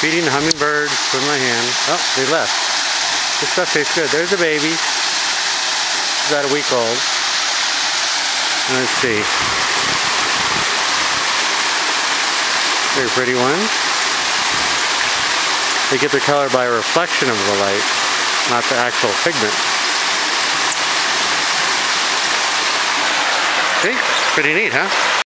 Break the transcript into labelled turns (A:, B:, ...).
A: feeding the hummingbirds with my hand. Oh, they left. This stuff tastes good. There's a baby. It's about a week old. Let's see. Very pretty ones. They get their color by a reflection of the light, not the actual pigment. See? Pretty neat, huh?